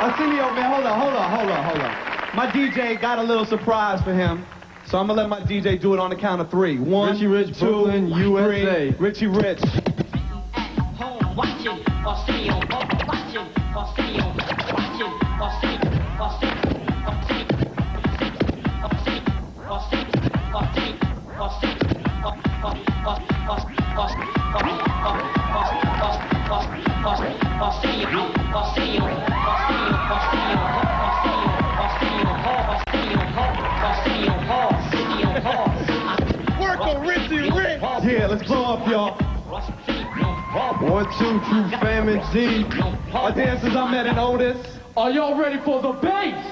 Arsenio, man, hold on, hold on, hold on, hold on. My DJ got a little surprise for him. So I'm gonna let my DJ do it on the count of three. One, Richie Rich, two, Brooklyn, USA. three. Richie Rich. home watching Arsenio home watching Watching Arsenio Yeah, let's blow up, y'all. One, two, fam and G. Our dancers, I'm at an Otis. Are y'all ready for the bass?